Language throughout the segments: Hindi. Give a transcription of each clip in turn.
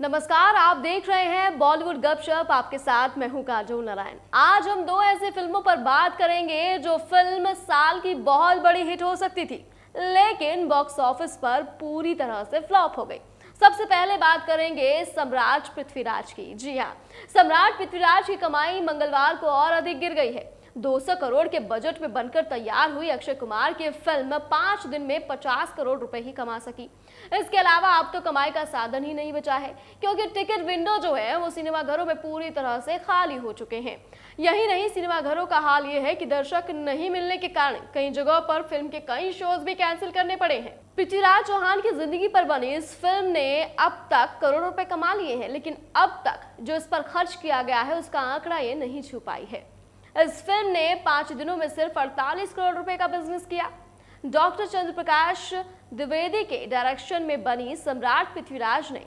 नमस्कार, आप देख रहे हैं बॉलीवुड गपशप। आपके साथ मैं हूँ काजोल नारायण। आज हम दो ऐसी फ़िल्मों पर बात करेंगे जो फ़िल्म साल की बहुत बड़ी हिट हो सकती थी, लेकिन बॉक्स ऑफ़िस पर पूरी तरह से फ्लॉप हो गई। सबसे पहले बात करेंगे सम्राट पृथ्वीराज की। जी हाँ सम्राट पृथ्वीराज की कमाई मंगलवार को और अधिक गिर गई है। 200 करोड़ के बजट में बनकर तैयार हुई अक्षय कुमार की फ़िल्म पाँच दिन में 50 करोड़ रुपए ही कमा सकी। इसके अलावा अब तो कमाई का साधन ही नहीं बचा है, क्योंकि टिकट विंडो जो है वो सिनेमाघरों में पूरी तरह से खाली हो चुके हैं। यही नहीं, सिनेमाघरों का हाल ये है कि दर्शक नहीं मिलने के कारण कई जगहों पर फ़िल्म के कई शोज़ भी कैंसिल करने पड़े हैं। पृथ्वीराज चौहान की ज़िंदगी पर बनी इस फ़िल्म ने अब तक करोड़ों रुपए कमा लिए हैं, लेकिन अब तक जो इस पर खर्च किया गया है, उसका आंकड़ा ये नहीं छू पाई है। इस फ़िल्म ने पाँच दिनों में सिर्फ़ 48 करोड़ रुपए का बिज़नेस किया। डॉक्टर चंद्रप्रकाश द्विवेदी के डायरेक्शन में बनी सम्राट पृथ्वीराज ने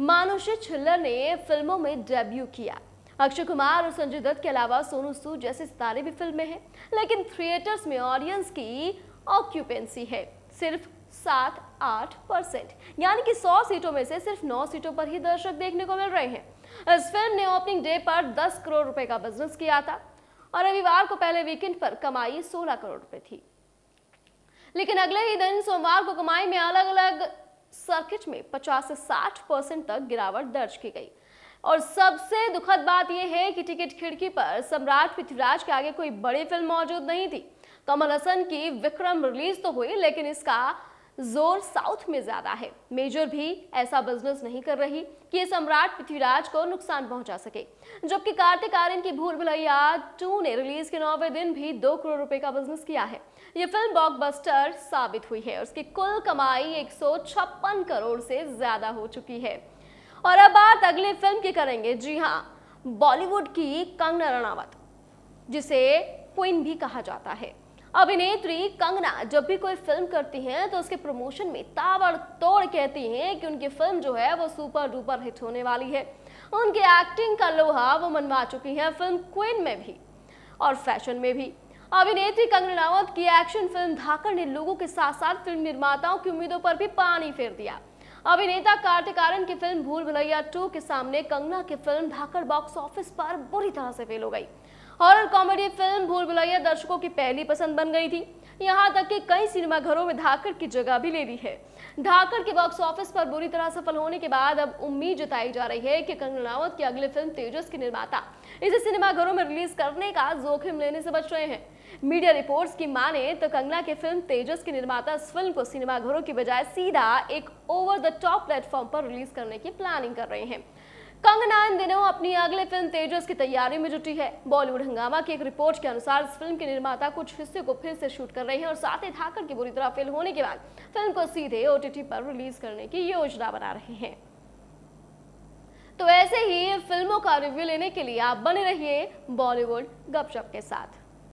मानुषी छिल्लर ने फ़िल्मों में डेब्यू किया। अक्षय कुमार और संजय दत्त के अलावा सोनू सूद जैसे सितारे भी फ़िल्म में हैं, लेकिन थिएटर्स में ऑडियंस की ऑक्यूपेंसी है, सिर्फ़ सात आठ परसेंट। यानी कि सौ सीटों में से सिर्फ़ नौ सीटों पर ही दर्शक देखने को मिल रहे हैं। इस फ़िल्म ने ओपनिंग डे पर 10 करोड़ रुपए का बिज़नेस किया था। और रविवार को पहले वीकेंड पर कमाई 16 करोड़ रुपए थी। लेकिन अगले ही दिन सोमवार को कमाई में अलग अलग सर्किट में 50 से 60 परसेंट तक गिरावट दर्ज की गई। और सबसे दुखद बात यह है कि टिकट खिड़की पर सम्राट पृथ्वीराज के आगे कोई बड़ी फ़िल्म मौजूद नहीं थी। कमल हसन की विक्रम रिलीज़ तो हुई, लेकिन इसका ज़ोर साउथ में ज़्यादा है। मेजर भी ऐसा बिज़नेस नहीं कर रही कि ये सम्राट पृथ्वीराज को नुकसान पहुँचा सके। जबकि कार्तिक आर्यन की भूल भुलैया टू ने रिलीज़ के नौवे दिन भी दो करोड़ रुपए का बिज़नेस किया है। ये फ़िल्म ब्लॉकबस्टर साबित हुई है उसकी कुल कमाई एक सौ छप्पन करोड़ से ज़्यादा हो चुकी है। और अब बात अगली फ़िल्म की करेंगे। जी हाँ बॉलीवुड की कंगना रणावत, जिसे क्वीन भी कहा जाता है। अभिनेत्री कंगना, जब भी कोई फ़िल्म करती हैं तो उसके प्रमोशन में ताबड़तोड़ कहती हैं कि उनकी फ़िल्म जो है, वो सुपर डुपर हिट होने वाली है। उनकी एक्टिंग का लोहा वो मनवा चुकी हैं फ़िल्म क्वीन में भी और फ़ैशन में भी। अभिनेत्री कंगना रनावत की एक्शन फ़िल्म धाकड़ ने लोगों के साथ साथ फ़िल्म निर्माताओं की उम्मीदों पर भी पानी फेर दिया। अभिनेता कार्तिक आर्यन की फ़िल्म भूल भुलैया टू के सामने कंगना की फ़िल्म धाकड़ बॉक्स ऑफ़िस पर बुरी तरह से फेल हो गई। हॉरर कॉमेडी फ़िल्म भूल भुलैया दर्शकों की पहली पसंद बन गई थी। यहाँ तक कि कई सिनेमाघरों में धाकड़ की जगह भी ले ली है। धाकड़ के बॉक्स ऑफ़िस पर बुरी तरह सफल होने के बाद अब उम्मीद जताई जा रही है कि कंगना रावत की अगली फ़िल्म तेजस के निर्माता इसे सिनेमाघरों में रिलीज़ करने का जोखिम लेने से बच रहे हैं। मीडिया रिपोर्ट्स की माने तो कंगना की फ़िल्म तेजस के निर्माता इस फ़िल्म को सिनेमाघरों की बजाय सीधा एक ओवर द टॉप प्लेटफॉर्म पर रिलीज़ करने की प्लानिंग कर रहे हैं। कंगना इन दिनों अपनी अगले फ़िल्म तेजस की तैयारी में जुटी है। बॉलीवुड हंगामा की एक रिपोर्ट के अनुसार इस फ़िल्म के निर्माता कुछ हिस्से को फिर से शूट कर रहे हैं और साथ ही धाकर की बुरी तरह फेल होने के बाद फ़िल्म को सीधे ओटीटी पर रिलीज़ करने की योजना बना रहे हैं। तो ऐसे ही फ़िल्मों का रिव्यू लेने के लिए आप बने रहिए बॉलीवुड गपशप के साथ।